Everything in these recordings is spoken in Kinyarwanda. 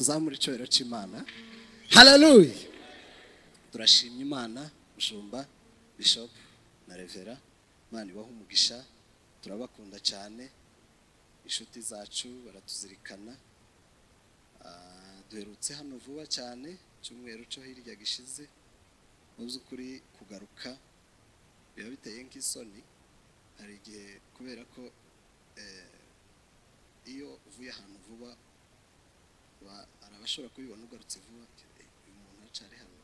tuzamure icyubahiro cy'imana. Hararuye turashimye imana mushumba bishop na revera. Imana ibaha umugisha turabakunda cyane. Inshuti zacu baratuzirikana. Ah, duherutse hano vuba cyane cyumweru cyo hirya gishize. Mu by'ukuri kugaruka biba biteye nk'isoni. Hari igihe kubera ko eh, iyo uvuye ahantu vuba ba- hari abashobora kubibona ugarutse vuba uyu muntu acari hano.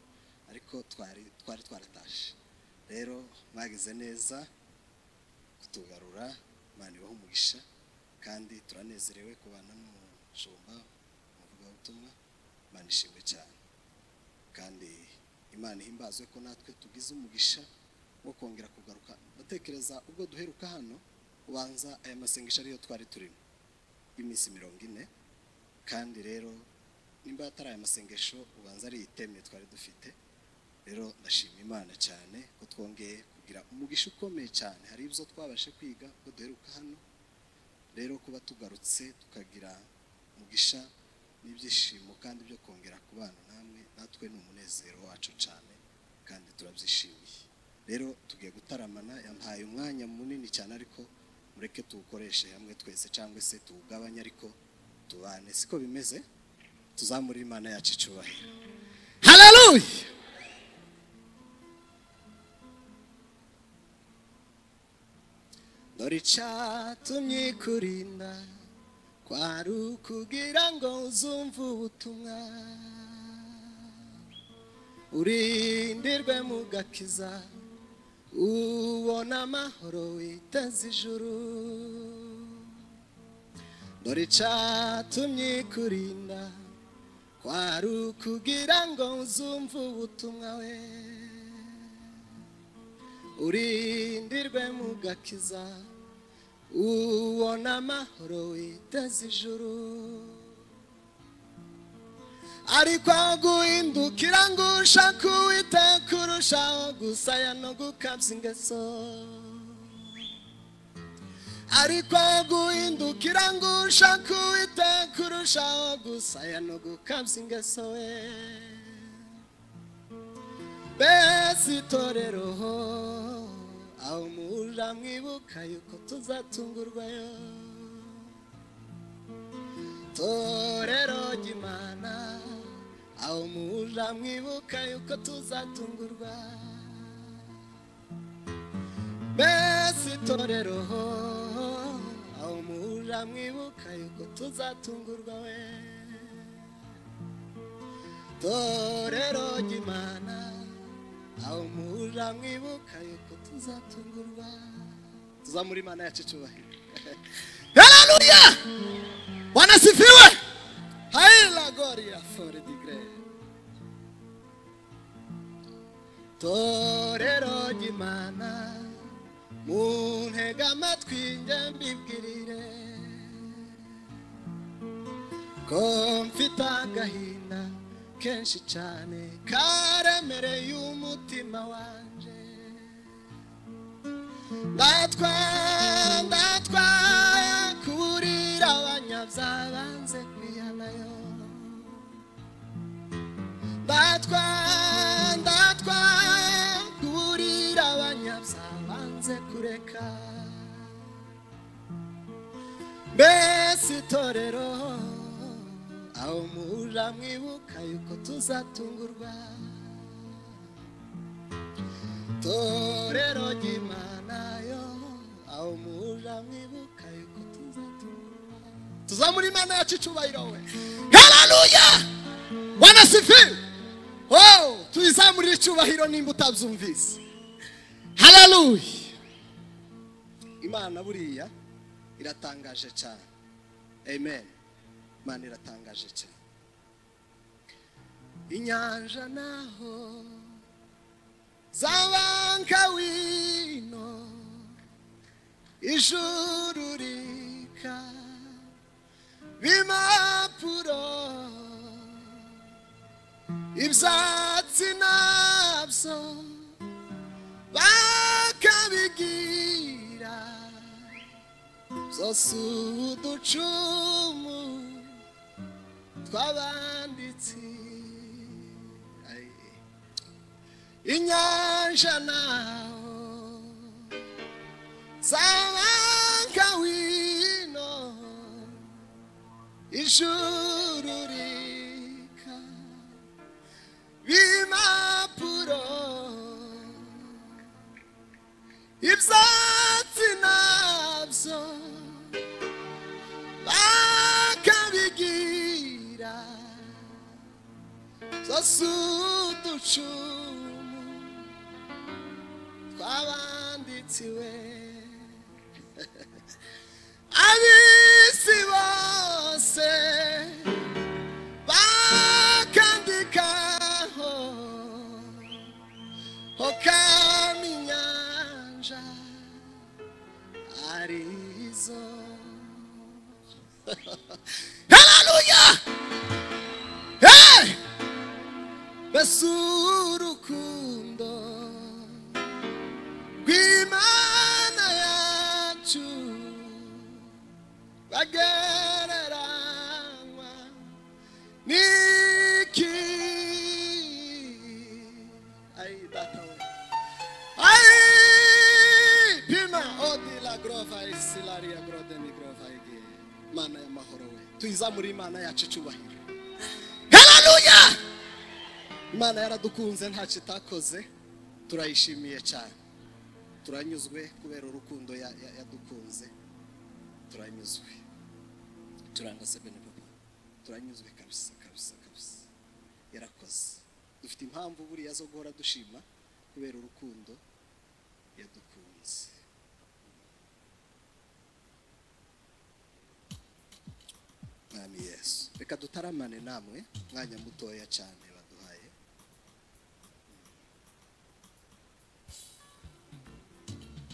Ariko twari twari twaratashe rero mwagize neza kutugarura imana ibaha umugisha kandi turanezerewe kubana n'umushumba umuvugabutumwa imana ishimwe cyane. Kandi imana ihimbazwe ko natwe tugize umugisha wo kongera kugaruka. Ndatekereza ubwo duheruka hano ubanza aya masengesho ariyo twari turimo. Y'iminsi mirongo ine kandi rero nimba atari aya masengesho ubanza ari iteme twari dufite rero ndashima imana cyane ko twongeye kugira umugisha ukomeye cyane. Hari ibyo twabashe kwiga ubwo duheruka hano rero kuba tugarutse tukagira umugisha n'ibyishimo kandi byo kongera kubana namwe natwe ni umunezero wacu cyane kandi turabyishimiye. Rero tugiye gutaramana yampaye umwanya munini cyane ariko mureke tuwukoreshe hamwe twese cyangwa se tuwugabanye ariko tubane. Siko bimeze tuzamure imana yacu icyubahiro. Hararuye dore icyatumye kurinda kwari ukugira ngo uzumve ubutumwa. Urindirwe mu gakiza ubona amahoro witeze ijuru. Dore icyatumye kurinda kwari ukugira ngo uzumve ubutumwa we. Urindirwe mu gakiza ubona amahoro witeze ijuru. Ariko guhindukira ngo ushake uwiteka urushaho gusaya no gukabya ingeso ariko guhindukira ngo ushake uwiteka urushaho gusaya no gukabya ingeso we. Mbese itorero aho muja mwibuka yuko tuzatungurwayo torero ry'imana aho muja mwibuka yuko tuzatungurwa. Mbese itorero muja mwibuka yuko tuzatungurwa we. Torero ry'imana aho muja mwibuka yuko tuzatungurwa. Tuzamura imana yacu icyubahiro. Haleluya wanasifiwe haila gloria fore di gre torero ry'imana muntega amatwi njye mbibwirire ko mfite agahinda kenshi cyane karemereye umutima wanje. Ndatwa ndatwa kuburira abanyabyaha banze kwihanayo ndatwa ndatwa kuburira abanyabyaha banze kureka. Mbese itorero aho muja mwibuka yuko tuzatungurwa. Torero ry'imana yo aho muja mwibuka yuko tuzatungurwa. Tuzamura imana yacu icyubahiro we. Haleluya! Wanasifiwe oh tuyizamurire icyubahiro nimba utabyumvise. Haleluya! Imana buriya iratangaje cyane. Amen. Imana iratangaje cyane. Inyanja naho zabanka wino ijuru rika bimapuro ibyatsi nabyo bakabigira zose uducumu tw'abanditsi. Inyanja naho z'abankawino ijuru zose uducumu twabanditsiwe odi la grova isilaria grodeni grova igi mana y'amahoro we. Tuyizamure imana yacu icyubahiro haleluya imana yaradukunze ntacyo itakoze turayishimiye cyane turanyuzwe kubera urukundo ya- ya- yadukunze turanyuzwe turanga se bene papa. Turanyuzwe kabisa kabisa kabisa. Yarakoze dufite impamvu buriya zo guhora dushima kubera urukundo yadukunze mwami yesu reka dutaramane namwe mwanya mutoya cyane baduhaye.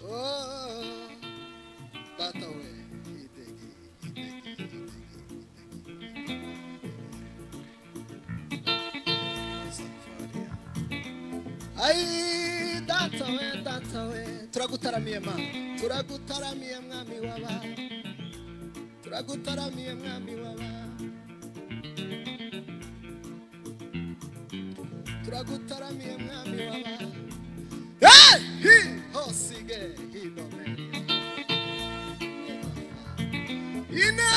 Oh, data we idegi idegi idegi Ai data we data we turagutaramiye mama turagutaramiye mwami w'abana. turagutaramiye mwami w'abami turagutaramiye mwami he, hi hosige hinome ina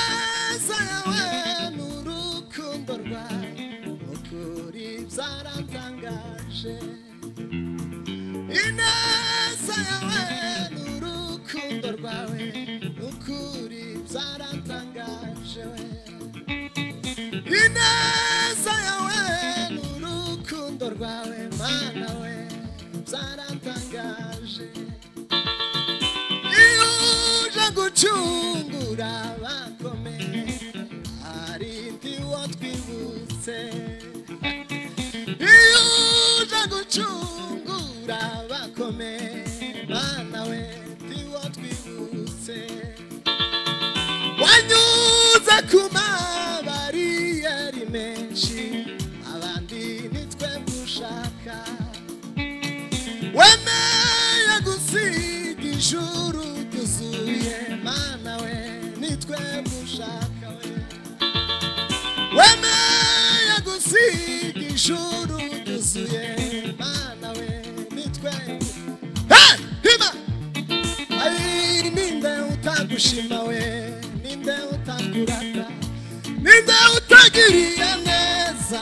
uje gucungura abakomeye arindi uwo twibutse uje gucungura abakomeye mana we ndi uwo twibutse wanyuze ku ijuru ryuzuye mana we nitwe gushaka we. Wemeye gusiga ijuru ryuzuye mana we nitwe hima! Ai, ninde utagushima we ninde utakurata ninde utagiriye neza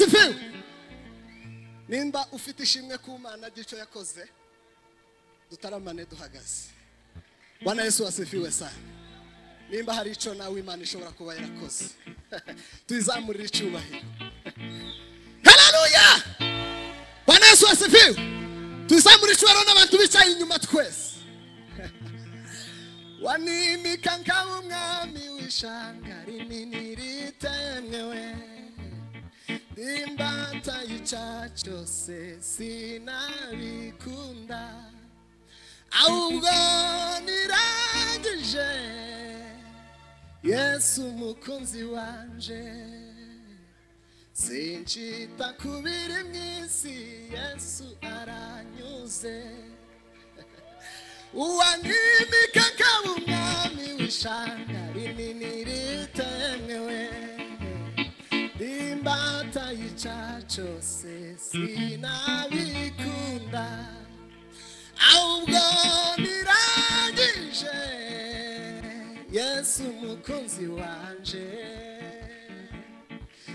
bwana sifiwe nimba ufite ishimwe ku mana ry'icyo yakoze dutaramane duhagaze. Bwana yesu wasifiwe sana. Nimba hari icyo nawe imana ishobora kuba yarakoze. Tuyizamurire icyubahiro. Haleluya! Bwana yesu wasifiwe tuyizamurire icyubahiro n'abantu bicaye inyuma twese. Wanimika nkaba umwami w'ishanga rinini ritemwewe imbata yica cyose sinabikunda ahubwo nirangije yesu umukunzi wanje. Sinshita ku biri mu isi yesu aranyuze. Uwanimika nkaba umwami w'ishanga rinini ritemwewe imbata yica cyose mm. sinabikunda. Ahubwo nirangije yesu umukunzi wanje.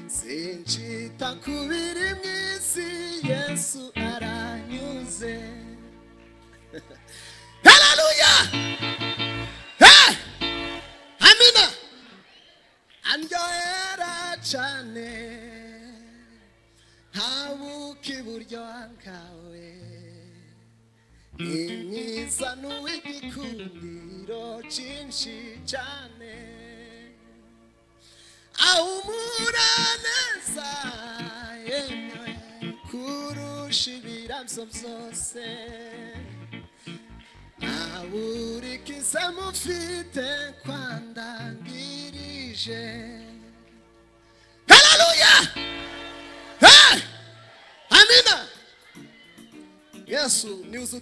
Sinshita ku biri mu isi yesu aranyuze kawe. Imyizano igikundiro cyinshi cyane ahumura neza yewe kurusha ibirabyo byose. Aburikiza mufite yesu niwe uzi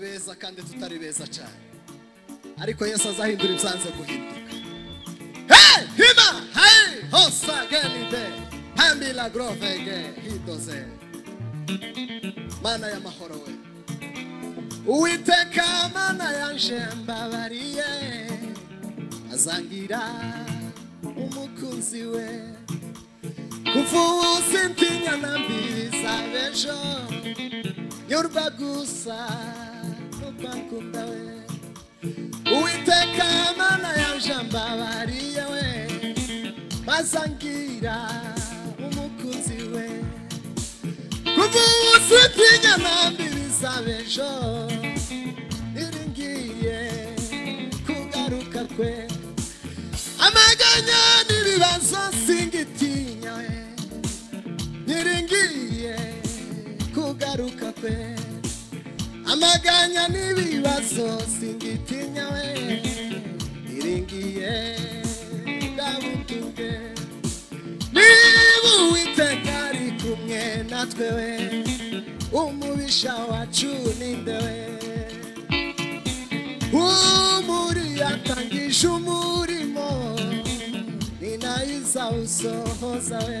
beza kandi tutari beza cyane. Ariko yesu azahindura ibyanze guhinduka. Hey! hima hayi hosa genide hambila grovege hidoze mana y'amahoro we. Uwiteka mana yanje mbabariye azangira umukunzi we. Kuvuza intinya na mbibi z'abejo yorubagusa nubakunda we. Uwiteka mana ya jamba bariye we Basangira, umukunzi we. Kuva umunsi w'ipinyana mbiri iringiye kugaruka kwe. Amaganya n'ibibazo singita kugaruka kwe. Amaganya n'ibibazo singitinya we. Niringiye bwabutuge niba uwiteka ari kumwe natwe we umubisha wacu ninde we? Umuri yatangije umurimo ni na yo izawusohoza we.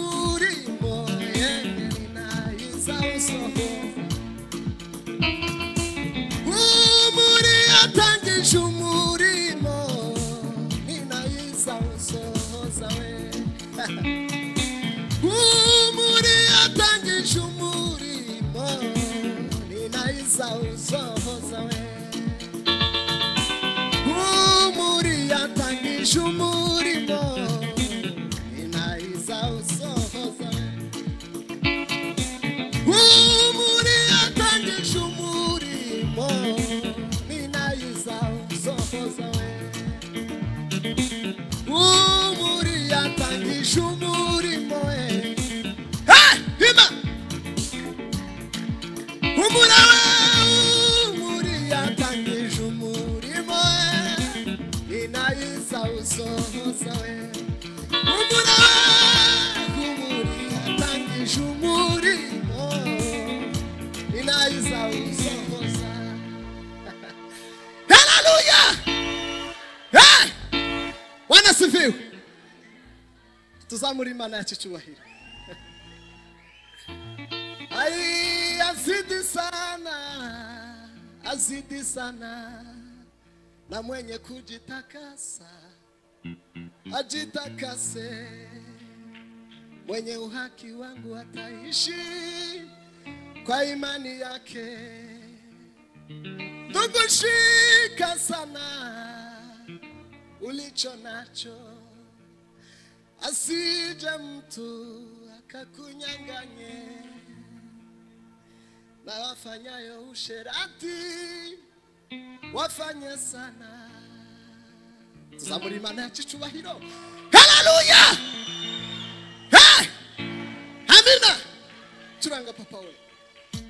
vejo o mundo. Tuzamura imana Ai, azidi sana azidi sana na mwenye kujitakasa. Ajitakase mwenye uhaki wangu ataishi kwa imani yake. Ndugu shika sana ulicho nacho asije mtu akakunyanganye na wafanyayo usherati wafanye sana. Tuzamura imana yacu icubahiro haleluya! Hey! amina! Curanga papa we.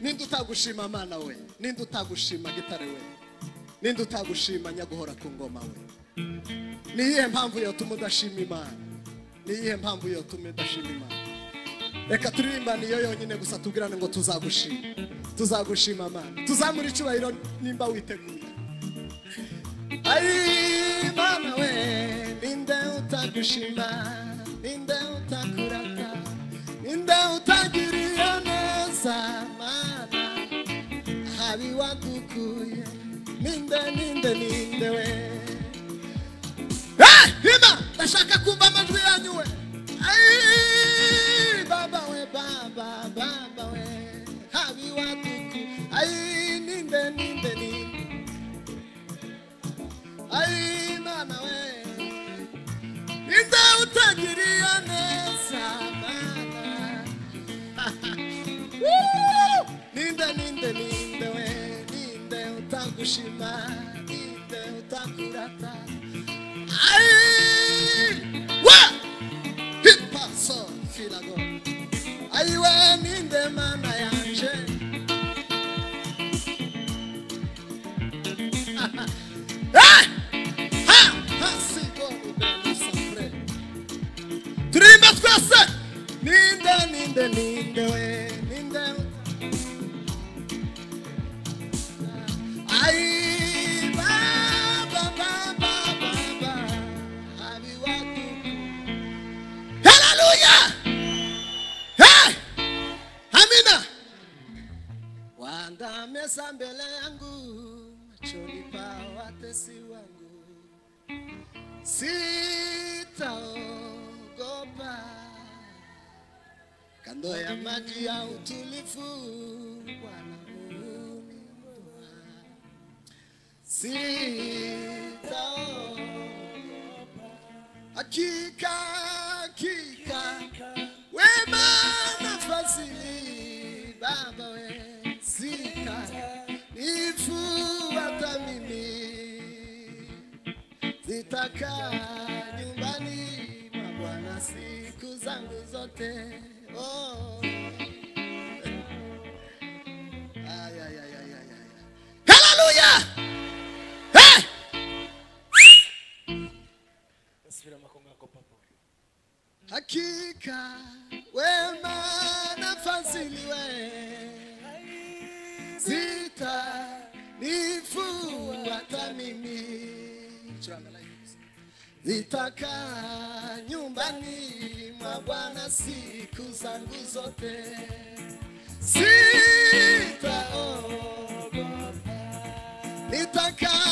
Ninde utagushima mana we. Ninde utagushima gitare we. Ninde utagushima nyaguhora ku ngoma we. Ni iyihe mpamvu yotuma udashima imana ni iyihe mpamvu yotuma udashima imana? Reka turirimbane iyo yonyine gusa tubwirane ngo tuzagushima tuzagushima mana tuzamura icubahiro nimba witeguye. Ayi mana we ninde utagushima? Ninde utakurata? Ninde utagiriye neza? Mana habi wadukuye ninde ninde ninde we? Fukushima. Watesi wangu sitaogopa kando ya maji ya utulivu Bwana huniongoza. sitaogopa hakika nikakaa nyumbani mwa Bwana siku zangu zote oh. Haleluya! Hey! Hakika wema zitakaa nyumbani mwa Bwana siku zangu zote, sitaogopa. Nitakaa,